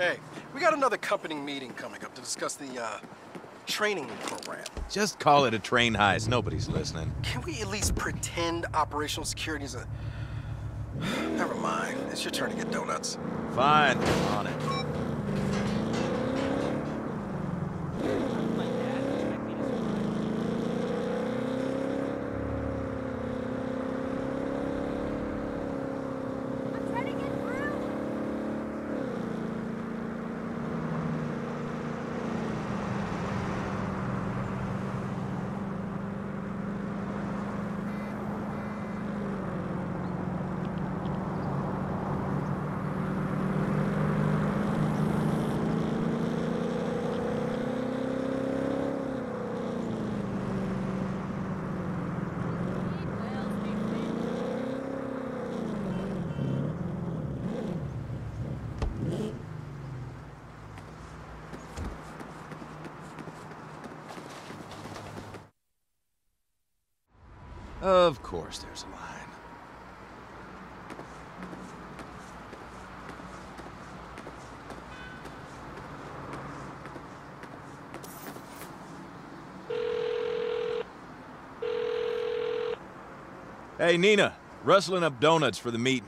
Hey, we got another company meeting coming up to discuss the, uh, training program. Just call it a train heist. Nobody's listening. Can we at least pretend operational security is a... Never mind. It's your turn to get donuts. Fine, on it. Of course there's a line. Hey, Neenah. Rustling up donuts for the meeting.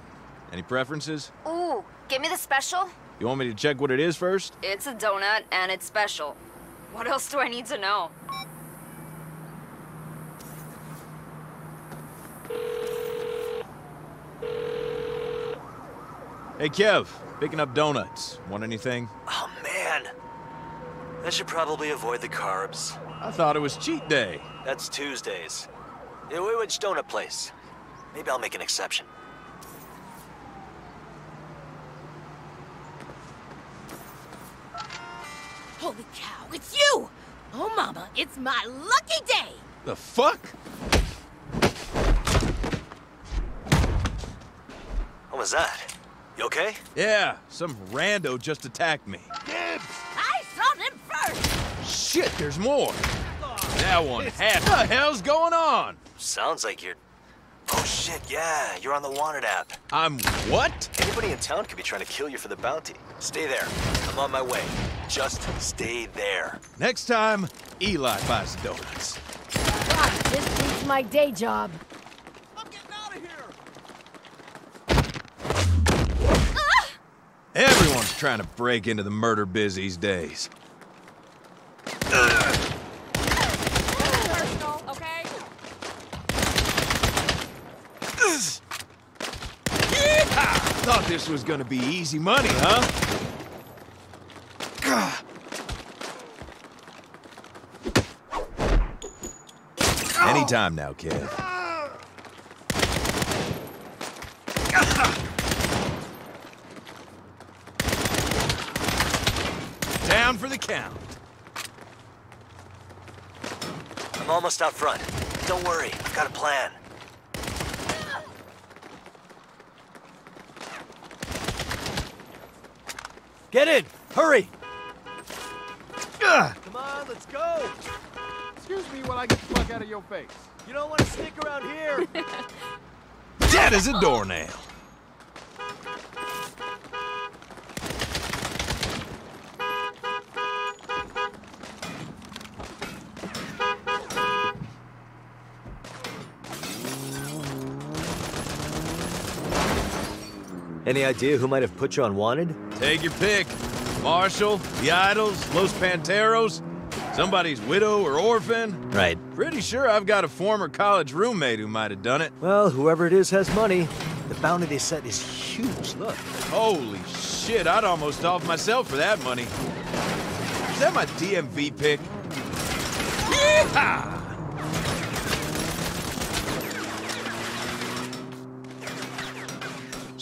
Any preferences? Ooh, give me the special. You want me to check what it is first? It's a donut and it's special. What else do I need to know? Hey, Kev. Picking up donuts. Want anything? Oh, man. I should probably avoid the carbs. I thought it was cheat day. That's Tuesdays. Yeah, wh- which donut place? Maybe I'll make an exception. Holy cow, it's you! Oh, Mama, it's my lucky day! The fuck? What was that? You okay? Yeah, some rando just attacked me. I saw them first! Shit, there's more. That one half. What the hell's going on? Sounds like you're... Oh, shit, yeah. You're on the Wanted app. I'm what? Anybody in town could be trying to kill you for the bounty. Stay there. I'm on my way. Just stay there. Next time, Eli buys the donuts. God, this beats my day job. Everyone's trying to break into the murder biz these days. Thought this was gonna be easy money, huh? Anytime now, kid. Down for the count. I'm almost out front. Don't worry. I've got a plan. Get in! Hurry! Ugh. Come on, let's go. Excuse me while I get the fuck out of your face. You don't want to sneak around here. Dead as a doornail. Any idea who might have put you on wanted? Take your pick. Marshall, the Idols, Los Panteros, somebody's widow or orphan. Right. Pretty sure I've got a former college roommate who might have done it. Well, whoever it is has money. The bounty they set is huge. Look. Holy shit, I'd almost off myself for that money. Is that my DMV pick? Yeehaw!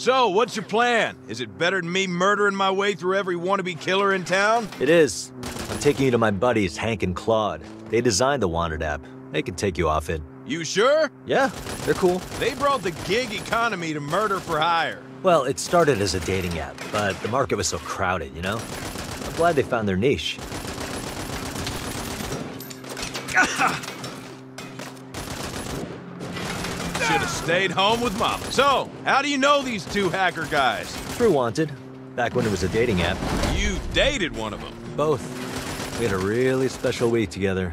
So, what's your plan? Is it better than me murdering my way through every wannabe killer in town? It is. I'm taking you to my buddies, Hank and Claude. They designed the Wanted app. They can take you off it. You sure? Yeah, they're cool. They brought the gig economy to murder for hire. Well, it started as a dating app, but the market was so crowded, you know? I'm glad they found their niche. Stayed home with mom. So, how do you know these two hacker guys? Through Wanted. Back when it was a dating app. You dated one of them. Both. We had a really special week together.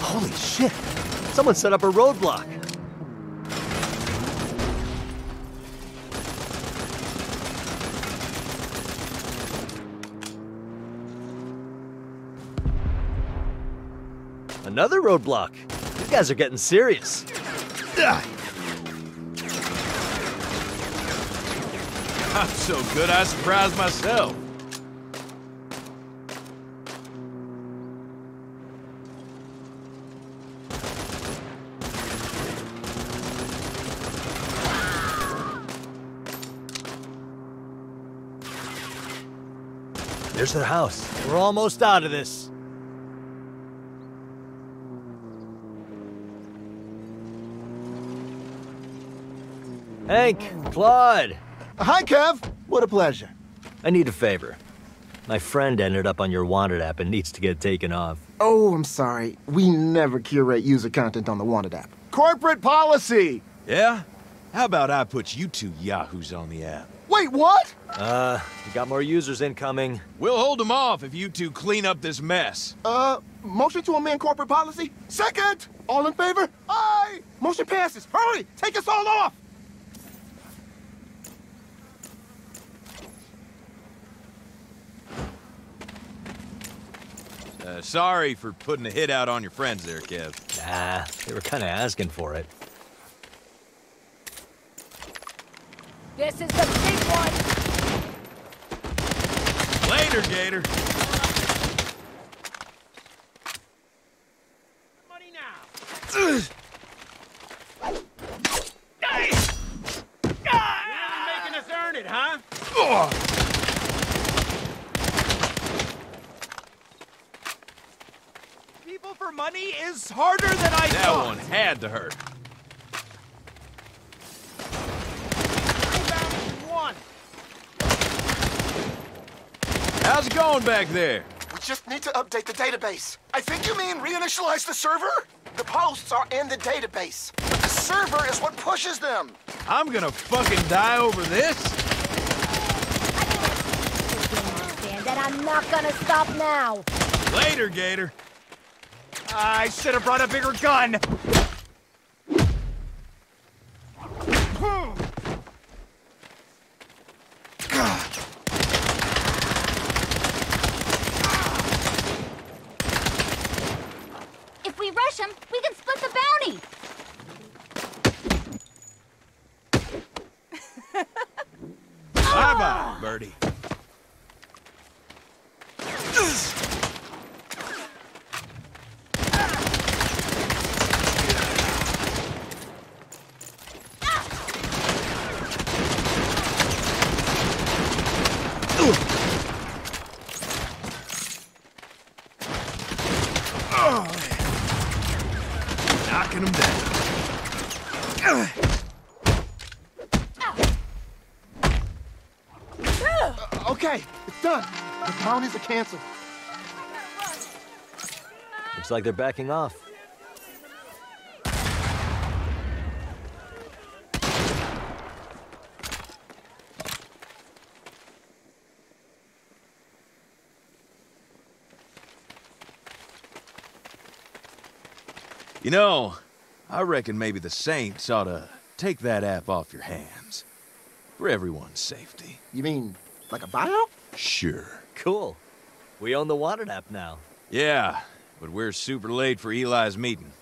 Holy shit! Someone set up a roadblock. Another roadblock. These guys are getting serious. I'm so good I surprised myself. There's their house. We're almost out of this. Hank, Claude, Hi, Kev. What a pleasure. I need a favor. My friend ended up on your wanted app and needs to get taken off. Oh, I'm sorry. We never curate user content on the Wanted app. Corporate policy! Yeah? How about I put you two yahoos on the app? Wait, what? Uh, we got more users incoming. We'll hold them off if you two clean up this mess. Uh, motion to amend corporate policy? Second! All in favor? Aye! Motion passes. Hurry! Take us all off! Uh, sorry for putting a hit out on your friends there, Kev. Nah, they were kind of asking for it. This is the big one. Later, Gator. Money now! making us earn it, huh? People for money is harder than I That thought. one had to hurt. One. How's it going back there? We just need to update the database. I think you mean reinitialize the server? The posts are in the database. But the server is what pushes them. I'm gonna fucking die over this? I Understand that I'm not gonna stop now. Later, Gator. I should have brought a bigger gun. If we rush him, we can split the bounty. Bye-bye, Birdie. Knocking him down. Uh, okay, it's done. The bounties are canceled. Looks like they're backing off. You know, I reckon maybe the Saints ought to take that app off your hands. For everyone's safety. You mean like a buyout? Sure. Cool. We own the wanted app now. Yeah, but we're super late for Eli's meeting.